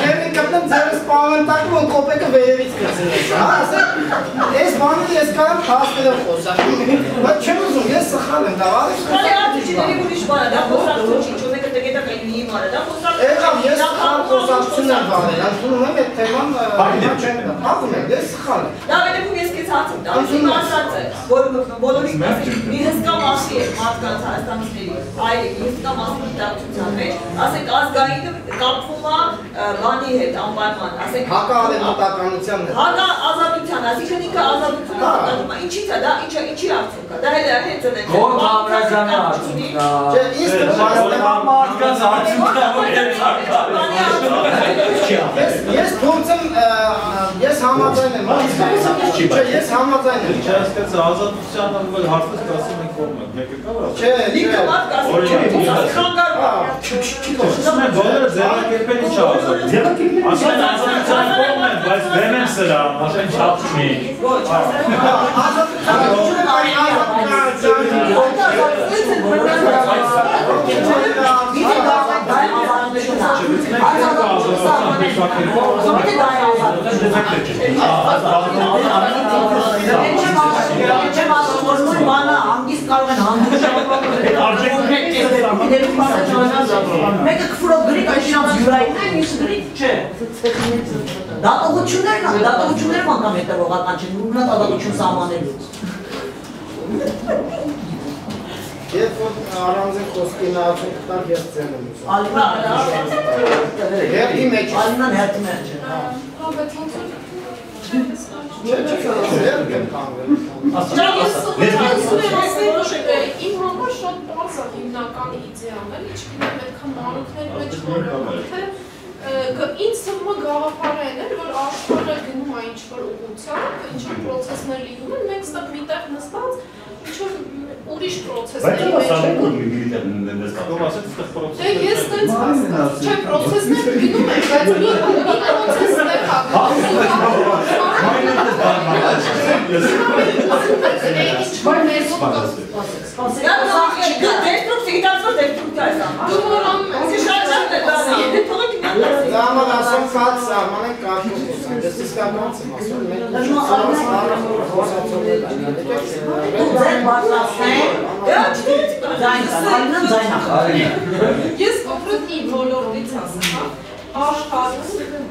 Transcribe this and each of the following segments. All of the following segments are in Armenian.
ձերին կտնեմ ձերս պավենտակում ու կոպեկը վերևից կծնես, հա, ասեք, ես բանը ես կարամ հասնելով խոսամ, բայց չեմ ուզում, ես սխալ եմ, դա արի Քանի արտիչների ուրիշ բան է, դա խոսակցություն չի, կայնի մարը, դա խոսակցություն։ Եղավ, ես սխալ խոսակցություն եմ բարել, ընդունում եմ այդ թեման դա, հաղում եմ, ես սխալ Դա վերևում ես քեզ հարց եմ տալիս, իմ ասած է, որ բոլորի մի հսկա մասի է մարդկանց հայաստանցիների, այլ հսկա մասի գիտակցության մեջ, ասենք ազգայինը կապվում է բանի հետ անպայման, ասենք Հակաարևմտականության հետ։ Հակա ազատության, այսինքն ինքը ազատությունը հատանում է, ինչի՞ց է դա, ինչի ինչի արդյունք է, դա հենց հենց ունեն։ Գոր Համրազյանի արդյունքն Չէ, ինձ թվում է մարդկանց որ Ես ես փորձեմ ես համաձայն եմ, չէ, ես համաձայն եմ։ Չէ, ասած ազատության ամբողջ հարցը կասում ենք կողմը։ Մեկը կա որ Չէ, Ինքը մարդ կասում Ասում են բոլորը ձեռակերպել ինչ ազատ։ Ասում են ազատության կողմ են, բայց բեմ են սրա, ասեն չափչի։ Ոչ, Չեմ ասում, որ նույն բանը հանգիստ կարող են հանդուրժել։ Մեկը քֆրով գրի, այս իրանց յուրային է, մյուսը գրի չէ։ Դատողություններն են, դատողություններն անգամ հետևողական չեն, ուրնա դատողություն սահմանելուց։ Երբ որ առանձին խոսքի նայածում կտակ ես եմ ուզում։ Ալինան Հերթի մեջ։ Ալինան հերթի մեջ է։ Հա, Ես իմ համար շատ բարձ է հիմնական իդեան, էլի չգիտեմ այդքան մանուկների մեջ որը թե ինձ թվում է գաղափարային էր, որ աշխարհը գնում է ինչ-որ ուղղությամբ, ինչ-որ process-ներ լինում են, մենք ստեղ միտեղ նստած ինչ-որ ուրիշ process-ների մեջ ենք։ Կողմ ասած այդտեղ process։ Դե ես տենց հասկացա, չէ, process-ներ գնում են, բայց մի մի process-ներ հա։ դեստրուկցիա, գիտացող դեստրուկցիա է սա։ Դու մոռանում ես։ Ես շատ շատ է դա։ Թողեք իմ Դա համար ասում կած սահմանեն կարգում Ես իսկականից եմ ասում, մենք խոսացողներ Ես կոնկրետ իմ ոլորտից ասեմ, հա, աշխարհում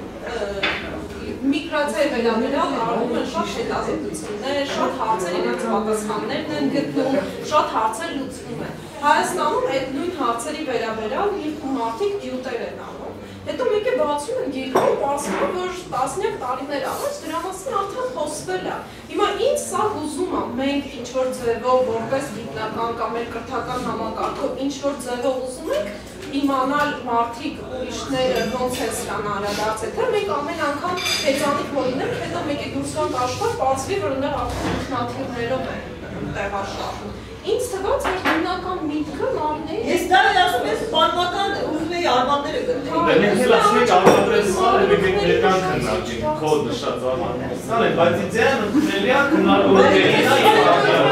միգրացիայի վերաբերյալ արվում են շատ հետազոտություններ, շատ հարցեր իրենց պատասխաններն են գտնում, շատ հարցեր լուծվում են։ Հայաստանում այդ նույն հարցերի վերաբերյալ խումբ մարդիկ դյուտեր են անում։ Հետո մեկ է բացում են գիրքը, ասում որ տասնյակ տարիներ առաջ դրա մասին արդեն խոսվել է։ Հիմա ինձ սա հուզում է, մենք ինչ որ ձևով որպես գիտնական կամ մեր կրթական համակարգով ինչ որ ձևով ուզում ենք իմանալ մարդիկ ուրիշները ոնց է սրան արարածել, թե մենք ամեն անգամ հեծանիք մորինենք, հետո մեկ է դուրս գանք աշխարհ, բացվի, որ այնտեղ արդեն ինքնաթիռներով է տեղաշարժում։ Ինչ թվաց որ հիմնական միտքը մարմնի Ես դա էլ ասում ես պատմական ուզում էի արմատները գտնել։ Դե մենք լացնենք արմատրես սարը մենք ներկան քննարկենք կոդ նշած արմատները։ Սարը բայց իդեան ընդունելի է քննարկողների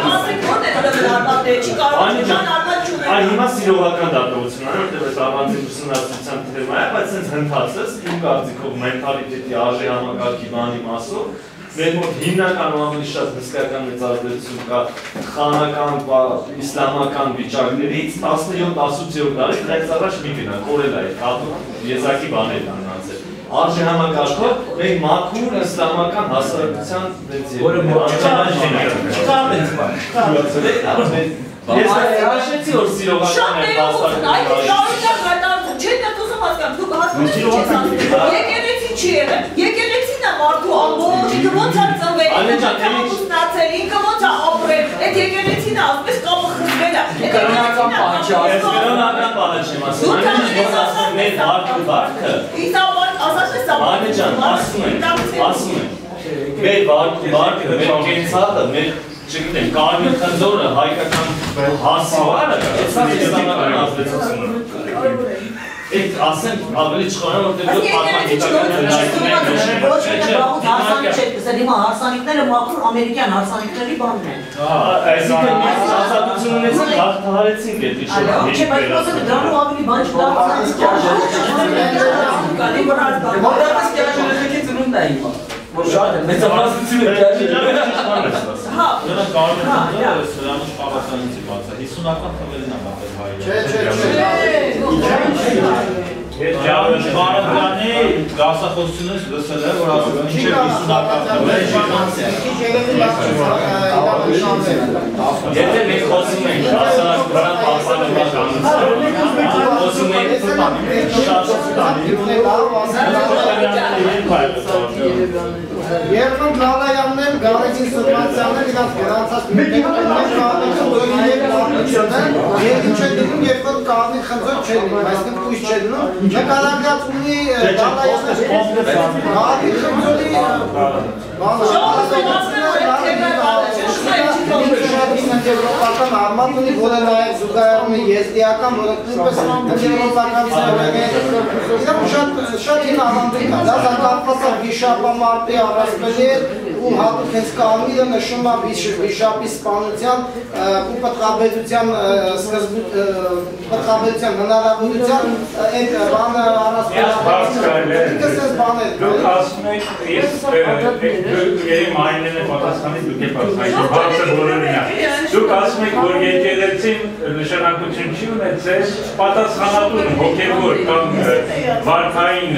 Ասեք ո՞ր է դա արմատները, չի կարող նշան արմատ չուներ։ Այ հիմա սիրողական դատողություն ആണ്, որտեղ այդ առանձին ուսումնասիրության թեմա է, բայց sense հնդածս իմ կարծիքով մենթալիտետի արժի համակարգի բանի մասով մեր մոտ հիմնական ու ավելի շատ հսկայական մեծարդեցություն կա խանական իսլամական վիճակներից 17-18-րդ դարի դրանից առաջ մի գնա կորելայի կատու եզակի բաներ անացել արժի համակարգով մենք մաքուր իսլամական հասարակության մեծ Որը Ես հաշեցի որ սիրողական է ներողություն, այդ շարունակ հայտարարություն, չէ՞ դա դուք հասկանում, դուք հասկանում եք Եկեղեցի չի եղել, եկեղեցին է մարդու ամբողջ, ինքը ոնց է ծնվել, ինքը ոնց է ամուսնացել, ինքը ոնց է ապրել, այդ եկեղեցին ասես կապը խզվել է։ Կրոնական պահանջը Ես կրոնական բանը չեմ ասում, այն ինչ ես ասում մեր բարքը բարքը Իսաբան ասած է սա։ Անի ջան, ասում եմ, ասում եմ։ Մեր բարքը բարքը, մեր կենցաղը, մեր չգիտեմ, կարմիր խնձորը, հայկական հասիվարը, սա իսլամական ազդեցությունն է։ այդ ասեմ ավելի չխորը որտեղ դու պատմական հարսանիք չէ, տեսել հիմա հարսանիքները մաքուր ամերիկյան հարսանիքների բանն են։ Այսինքն մենք ազատություն ունեցինք, հաղթահարեցինք այդ Այո, չէ, բայց ոսը դրանով ավելի բան չդարձնած։ Մոտակս կյաշ երեխեքի ծնունդն է հիմա։ Որ շատ է, մեծամասնությունը երեխեքի։ Հա, Նրանք կարող են դնել սրանուշ պարասանիցի բացա 50-ական թվերին է բացել հայերը։ Չէ, չէ, չէ։ Այդ Ջավուշ Բարակյանի դասախոսությունից լսել է, որ ասում են մինչև 50-ական թվերը Քիչ երևի լավ չի Եթե մենք խոսում ենք հասարակ վրա պահպանողական խոսում ենք Երբ Գալայաններ, Գալեջին Սուրբացյաններ իրաց գրանցած կազմեցին դուրիներ կազմությունը, եւ ինչ է դնում, երբ որ խնդրում չէ լինում, այսինքն կույս չէ դնում, նկարագրած ունի Գալայաններ Գալի խնդրի Եվրոպական արմատ ունի, որը նաև զուգահեռում է եզդիական, որը նույնպես եվրոպական ծավալի է։ Իրան շատ շատ հին ավանդույթ է, դա զարգացած է վիշապամարտի posso fazer. Ու հատուկ հենց կարմիրը նշում է վիշապի սպանության ու պտղաբեդության պտղաբեդության հնարավորության այդ բանը առասպելի Դուք ասում եք, ես երի մայնեն է պատասխանի դուք եք պատասխանի, բարձր բոլորին է։ Դուք ասում եք, որ եկեղեցին նշանակություն չի ունեցել պատասխանատուն, հոգևոր կամ վարքային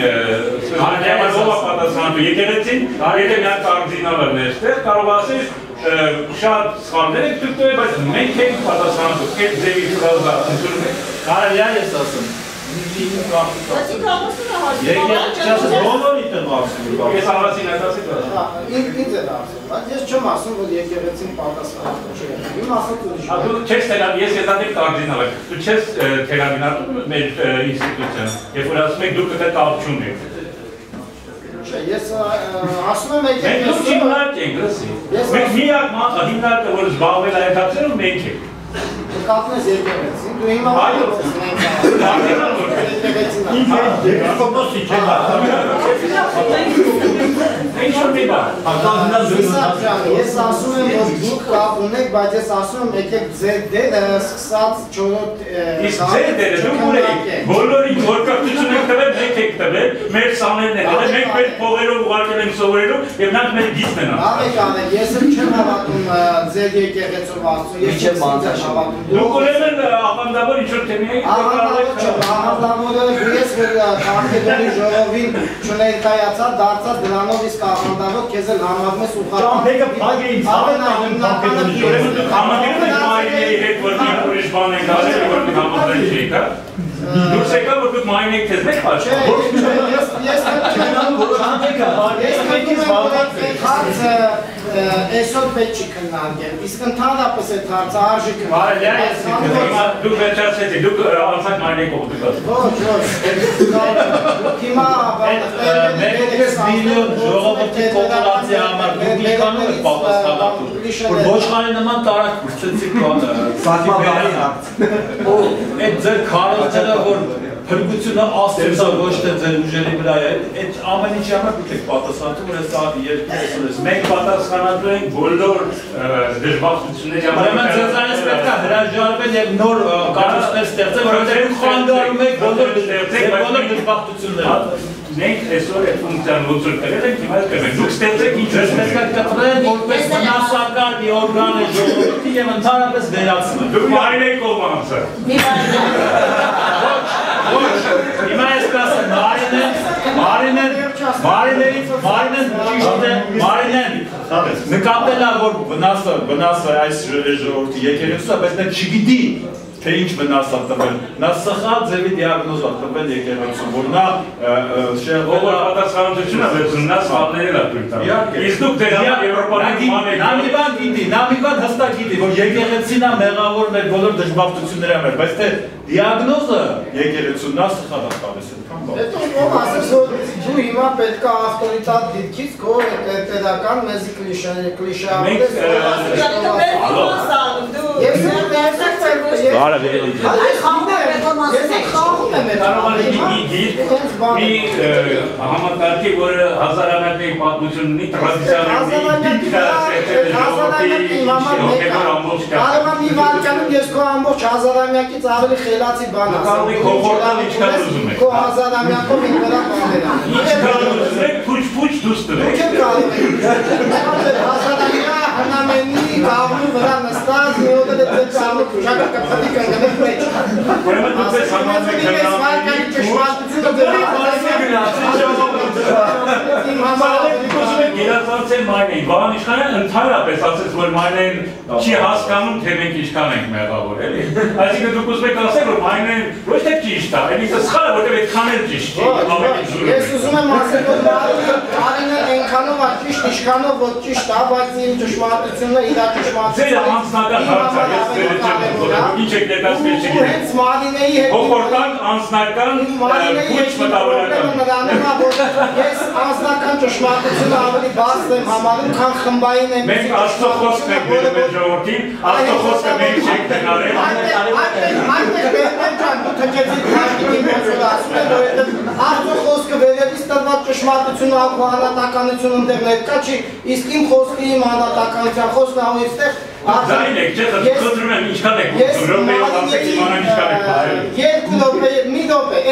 հանրամասով պատասխանատու։ Եկեղեցին, եթե միայն կարդինալը ներստեղ, կարող ասես շատ սխալներ եք դուք տվել, բայց մենք ենք պատասխանատու։ Այդ ձևի ֆրազա ընդունում եք։ Կարելի է ես ասեմ։ Ես առասին այդ ասի դա։ Ինձ է ասում, բայց ես չեմ ասում, որ եկեղեցին պատասխանատու չէ։ Իմ ասած ուրիշ։ Ա դու չես թերապ, ես ետադիկ կարդինալ եմ։ Դու չես թերապինատում մեր ինստիտուցիան։ Երբ որ ասում եք դուք դա կապ չունեք։ Չէ, ես ասում եմ Մենք դուք եկեղեցի հիմնարկ ենք, լսի։ Մենք միակ հիմնարկը որ զբաղվել է այդ հարցերով մենք ենք։ կապնես եկեղեցին, դու հիմա Այո։ Կարդինալ որ եկեղեցին Ինչ որ մի բան։ Ես ասում եմ, որ դուք կապ ունեք, բայց ես ասում եմ, եկեք ձեր դերը սկսած չորոտ Իսկ ձեր դերը դուք ուր եք։ Բոլորի գործակցություն եք տվել, մենք եք տվել, մեր սաներն եք տվել, մենք մեր փողերով ուղարկել ենք սովորելու եւ նրանք մեր գիծն են Լավ եք անել, ես էլ չեմ հավատում ձեր եկեղեցով ասում, ես չեմ հավատում։ Դուք ուրեմն աղանդավոր ինչ որ թեմի եք Ահանդավոր չէ, ահանդավորը ես որ Կարգեդոնի ժողովին չներկայացա, դարձած դրանով իսկ ահանդավոր քեզ էլ համարում ես ուղղակի։ Ճամփեգը փակ էին ցավը Ուրեմն դուք համաձայն եք մայրերի հետ որ մի ուրիշ բան եք արել, որ դուք համաձայն չեք, հա։ Դուրս եկա որ դուք մայն եք թեզ մեկ Չէ, պատճառ։ ես ես չեմ Ես մեկին հարցը այսօր պետք չի քննարկել, իսկ ընդհանրապես այդ հարցը արժի Բարի լա, ես քննարկել։ հիմա դուք վերջացրեցիք, դուք անցակ մայն եք օգտվել։ Ոչ, ոչ։ Հիմա Մեկուկես միլիոն ժողովրդի պոպուլացիա համար դուք իկանում եք պատասխանատու։ Որ ոչխարի նման տարակ կուրցեցիք բանը։ Սակմաբարի հարց։ Ու այդ ձեր քարոզները որ փրկությունը աստծո ոչ թե ձեր ուժերի վրա է, այդ ամեն ինչի համար դուք եք պատասխանատու, որ այս երկու այսօրս։ Մենք պատասխանատու ենք բոլոր դժբախտությունների Ուրեմն ձեզանից պետք է հրաժարվել եւ նոր կառույցներ ստեղծել, որովհետեւ խանգարում եք բոլոր բոլոր դժբախտությունները։ Մենք այսօր այդ ֆունկցիան լուծել կրել ենք, հիմա կրենք։ Դուք ստեղծեք ինչ Ձեզ պետք է կտրել որպես վնասակար մի օրգան է ժողովրդի եւ ընդհանրապես վերացնել։ Դուք մայն եք կողմանցը։ Մի բան Ոչ, հիմա ես կասեմ, Մարինեն, Մարինեն, Մարինեն, Մարինեն ճիշտ է, Մարինեն նկատել է, որ վնասը, վնասը այս ժողովրդի եկեղեցու բայց նա չգիտի, թե ինչ վնաս է տվել։ Նա սխալ ձևի դիագնոզ է տվել եկեղեցու, որ նա է պատասխանատվությունը վերցնում, նա սխալներել է դուք տա։ Իհարկե։ Իսկ դուք դեր Եվրոպայի ման եք։ Նա մի բան գիտի, նա մի բան հստակ գիտի, որ եկեղեցին է մեղավոր մեր բոլոր դժբախտությունների համար, բայց թե դիագնոզը եկեղեցու նա սխալ է տալիս այդքան բան։ Հետո ով ասես որ դու հիմա պետք է ավտորիտատ դիտքից քո պետական մեզի կլիշե կլիշեավորես։ Դու Ես դու դու Բարև։ Այս խանդը Ես էլ խաղում եմ Կարող է մի գիր, Հենց բան մի համակարգի, որը հազարամյակների պատմություն ունի, Կարող եմ մի վարկյանում ես քո ամբողջ հազարամյակից ավելի խելացի բան Կարող եք քո խորտան ինչքան ուզում եք։ Քո հազարամյակով ինձ վրա բաներ անեմ։ Ինչքան ուզում եք, փուչ-փուչ դուս Դուք տվեք։ եք դե ձեր Իմ համար Գերազանցել մայնային, բան իշխանը ընդհանրապես ասեց, որ մայնային չի հասկանում, թե մենք ինչքան ենք մեղավոր, էլի։ Այսինքն դուք ուզում եք ասել, որ մայնային ոչ թե ճիշտ է, այլ ինքը սխալ է, որտեղ այդքան էլ ճիշտ չի, Ես ուզում եմ ասել, որ Մարինը այնքանով է ճիշտ, ինչքանով որ ճիշտ է, բայց իմ ճշմարտությունը իր Ձեր ճշմարտությունը անձնական հարցը, ես ձեր Հենց Մարինեի հետ դեպքում ոչ մտավորական ես անձնական ճշմարտությունը ավելի բարձ եմ համարում, քան խմբային եմ։ Մենք աստծո խոսքն ենք բերում մեր ժողովրդին, աստծո խոսքը մենք չենք դնարել։ Այնտեղ բերեմ ջան, դու թքեցի քաշտին ոնց ասում եմ, որովհետև Աստծո խոսքը վերևից տրված ճշմարտությունը ակու հանրատականություն ընդեղ ներկա չի, իսկ իմ խոսքը իմ հանրատականության խոսքն ահա այստեղ Ձայն եք, չէ՞, խնդրում եմ ինչքան եք ուզում, րոպեով ասեք իմանամ ինչքան եք խոսել։ Երկու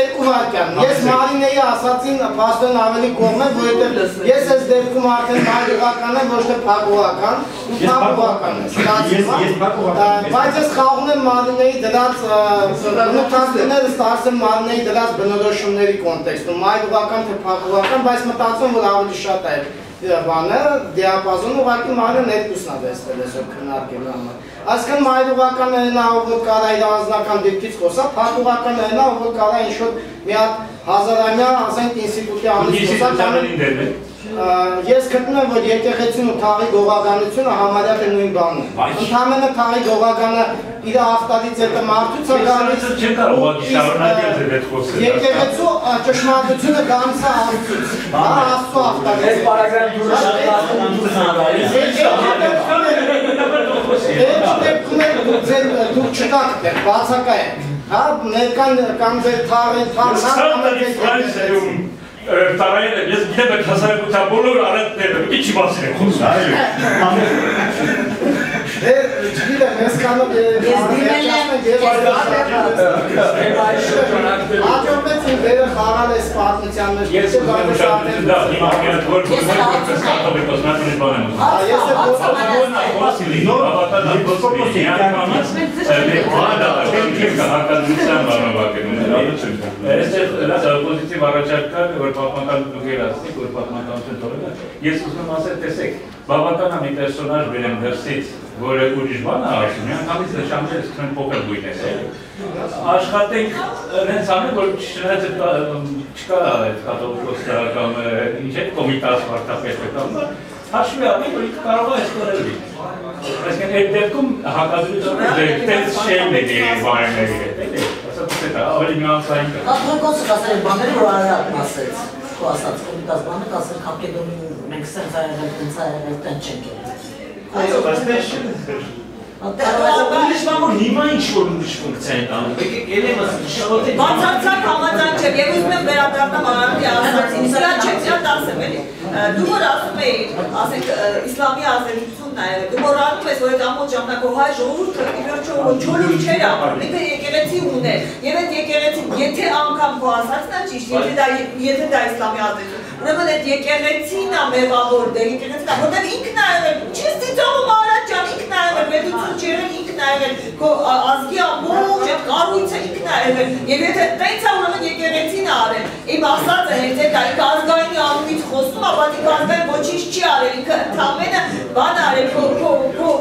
երկու վայրկյան։ Ես Մարինեի ասացին փաստորեն ավելի կողմ եմ, որովհետև ես այս դեպքում արդեն մայրուղական եմ, ոչ թե փակուղական, ու փակուղական եմ։ Ես ես փակուղական։ Բայց ես խաղում եմ Մարինեի դրած նոթաստները ստացեմ Մարինեի դրած բնորոշումների կոնտեքստում, մայրուղական թե փակուղական, բայց մտածում եմ, որ ավելի շատ է բանը դիապազոնը ուղղակի մայրը ներկուսն է դեսնել այսօր քննարկելու համար։ Այսինքն մայրուղականը նա ով կարա իր անձնական դեպքից խոսա, փակուղականը նա ով կարա ինչ որ մի հատ հազարամյա ասենք ինստիտուտի դերն է։ Ես գտնում եմ, որ եկեղեցին ու թաղի գողականությունը համարյա թե նույն բանն է։ Ընդհանրապես թաղի գողականը իր ավտարից հետո մարդուց է գալիս։ Չեմ կարող ուղղակի շարունակել ձեր այդ խոսքը։ Եկեղեցու ճշմարտությունը գալիս է Աստծուց։ Հա, Աստծո ավտարից։ Այս պարագրաֆը դուրս Դե դեպքում եք դուք ձեր դուք չկաք դեռ բացակա եք։ Հա, ներկան կամ ձեր թաղի թաղնա կամ ձեր Ֆրանսիայում տարայել եմ, ես գիտեմ այդ հասարակության բոլոր արետները, մի չի բացել եմ խոսում։ Դե չգիտեմ, ես կանոն Ես դիմել եմ, Աջոմեց իմ դերը խաղալ այս պատմության մեջ։ Ես ուզում եմ դա հիմա կերտ որ որ որպես կաթողիկոս նա ունի բան եմ Ես էլ Խոսիլի, բավական ապոստոլի, իրանքանից մեր բանը դեպքեր հակադրության բանավակում է։ Այստեղ լավ օպոզիցիվ առաջարկ կա, որ պատմական դուքեր ասեցիք, որ պատմականություն թողել է։ Ես ուզում ասել, տեսեք, բավական է մի պերսոնաժ բերեմ դրսից, որը ուրիշ բան է ասում, միանգամից նշանները սկսում են փոքր բույնեսել։ Աշխատենք հենց անել, որ չնայած չկա այդ կաթողիկոսը կամ ինչ է կոմիտաս վարդապետը կամ հաշվի առնի, որ կարող է այսպես լինի։ Այսինքն այդ դեպքում հակադրությունը դեպքից շեյն է դերի բարների հետ, էլի։ Ասած դա ավելի նյուանսային կա։ Կաթողիկոսը կասել բաները, որ Արարատն ասեց։ Քո ասած կոմիտաս բանը կասել Կապկեդոնի մենք սենց այրել, տենց այրել, տենց չենք եղել։ Այո, բայց դες Ուրիշ բան որ հիմա ինչ որ ուրիշ ֆունկցիա են տանում։ Եկեք ելեմս շահոթի Բացարձակ համաձայն չեմ եւ ուզում եմ վերադառնալ Արարատի ասացին, սրա չեմ, սրա դասեմ էլի։ Դու որ ասում էիր, ասենք իսլամի ազդեցությունն է եղել, դու որ ասում ես, որ այդ ամբողջ ժամանակով հայ ժողովուրդը ի վերջո չորում չէր ապրում, ինքը եկեղեցի ուներ։ Եվ այդ եկեղեցին, եթե անգամ քո ասածն է ճիշտ, եթե դա եթե դա իսլամի ազդեցություն, ուրեմն այդ եկեղեցին է մեղավոր, դե եկեղեցին է, որտեղ ինքն է եղել, չես ծիծաղում Արարատ ջան, ինքն է եղել, պետություն չեղել, ինքն է եղել, քո ազգի ամբողջ այդ կառույցը ինքն է եղել։ Եվ եթե տենց է, ուրեմն եկեղեցին է արել։ Իմ ասածը հենց դա ինքը ազգային անունից խոսում բայց ինքը ազգային ոչինչ չի արել, ինքը ընդամենը բան արել, քո քո քո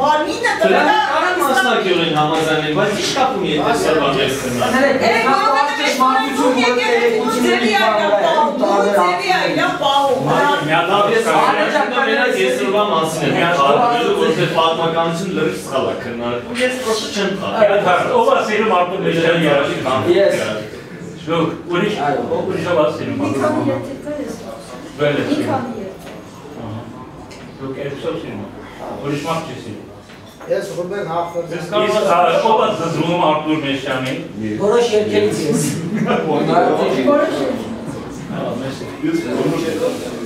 մարմինը կարան մասնակիորեն համաձայնել, բայց ի՞նչ կապ ունի այդ այսօր բաներ քննարկել։ Երեք որովհետև այս մարդու եկեղեցու ձևի այլա պահում, դու ձևի այլա պահում։ Միանավես եսրվա մասին է, միան խաղալու, որ թե պատմականություն լրիվ սխալ է քննարկում։ Ես պրոստը չեմ խաղալ։ Ով է սիրում արդեն մեջան երաշի Ես Շուտ, ուրիշ, ուրիշ ով է սիրում արդեն։ Բելը սիրում։ Դուք երբսով սիրում։ Ուրիշ մարդ չի սիրում։ Ես Ռուբեն Հաֆերձյան։ Իսկ ո՞վ է զզվում Արտուր Մեշյանին։ Որոշ երկերից ես։ Որոշ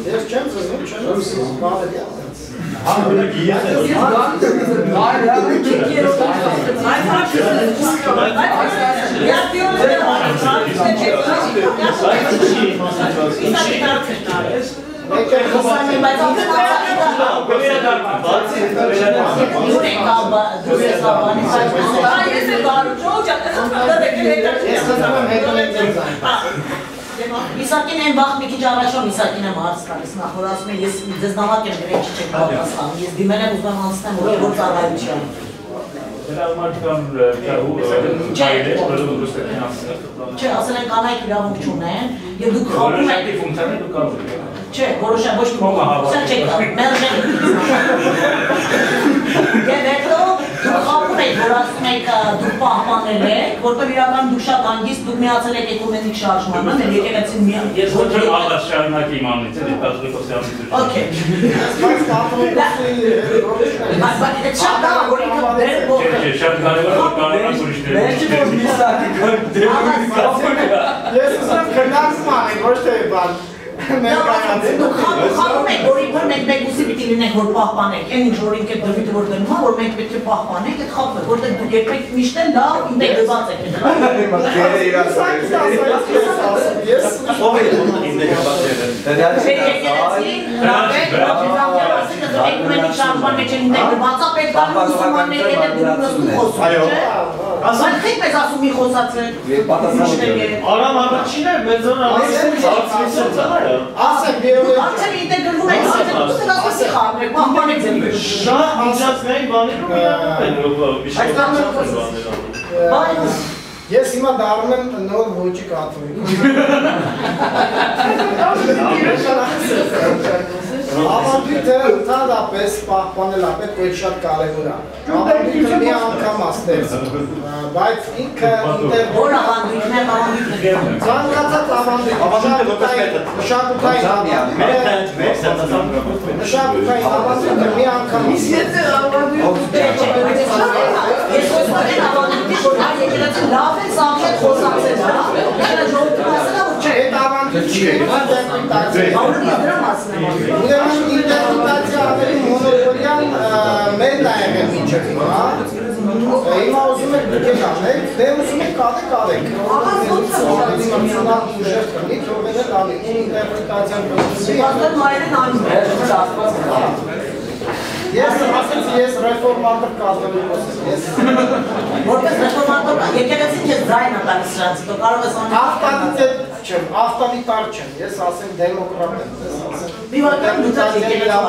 Ես չեմ զզվում, չեմ զզվում, բարելի ասած։ Համբուրգի ես։ Բարելի չկերով ասած։ Այս հաշվը։ Ես դիում եմ։ Ես չի մասնակցում։ Ինչի՞ Իսակին այն վաղ մի քիչ առաջով Իսակին եմ հարց տալիս նախ որ ասում է ես ձեզ նամակ եմ գրել չեք պատասխանում ես դիմել եմ ուզում եմ անցնեմ որ որ ծառայության Դրա համար կան հայերը, որոնք դուրս են հասնել։ Չէ, ասել են կանայք իրավունք չունեն եւ դուք խաղում եք ֆունկցիաներ դու կարող ես։ Չէ, որոշա ոչ մի ֆունկցիա չեք եք։ Եվ հետո դուք խաղում եք, որ ասում եք ա, դուք պահպանել եք, որտեղ իրական դուք շատ հանգիստ դուք միացել եք էկումենիկ շարժմանը, մեր եկեղեցին մի Ես ոչ եմ աղաց շարունակի իմանից, էլի Պատրիկոսյանի դուրս։ Okay։ Բայց Բայց դա շատ է, որ ինքը դեր Չէ, ողջ չէ, շատ կարևոր որ կանոնը ուրիշներ։ Վերջի որ մի սակի Ես ուզում քննարկում անենք, ոչ թե բան։ Խաղում եք, որ ինքը մենք մեկուսի պիտի լինենք, որ պահպանենք։ Այն ինչ որ ինքը դրվիթը որ դնում է, որ մենք պետք է պահպանենք, այդ է, որտեղ դուք երբեք միշտ էլ լավ ինտեգրված եք։ Ես Ով Դա են ինտեգրված, մուսուլմանների հետ դուրս նստում խոսում, Այո։ Ասենք թե մեզ ասում մի պատասխանը Արամ առաջին է, մեզ ոնա հարցնի ասեմ բիոլոգիա։ Արդեն ինտեգրվում դուք ասեցի խաղում եք, պահպանեք ձեր։ Շատ միջազգային բաներում միանում են վիշապական բաներում։ Բայց Ես հիմա դառնում եմ նոր ոճի կաթոլիկ։ Ավանդույթը ընդհանրապես պահպանելը պետք է շատ կարևոր է։ Ավանդույթը մի անգամ աստեց, բայց ինքը ինտեր որ ավանդույթներ, ավանդույթներ։ Ցանկացած ավանդույթ, Ավանդույթը որպես պետ։ մշակութային ավանդույթ, մշակութային ավանդույթը մի անգամ Ես խոսում եմ ավանդույթի, որ նա եկեղեցին լավ է, սաղել, խոսացել, հա։ Դա ժողովուրդը ասել է, որ չէ, այդ ավանդույթ չի, ես դրա եմ ասում։ Ուրեմն ինտերպրետացիա ավելի մոնոպոլյան մեր նա եղել մինչև հիմա։ Հիմա ուզում եք դուք եք անեք, դե ուզում եք կալեք։ Ավելի մրցունակ ուժեր կլինի, թողնել անի, ինտերպրետացիան բնույթի։ Պատմել մայրեն անում է, ասված Ես ասեցի, ես ռեֆորմատոր կաթոլիկոս եմ, ես Որպես ռեֆորմատոր, եկեղեցին քեզ ձայն է սրանց, դու կարող ես անել ավտալիտետ չեմ, ավտալիտար չեմ, ես ասեմ դեմոկրատ եմ, ես ասեմ։ Մի վարքան դու դա եկեղեցի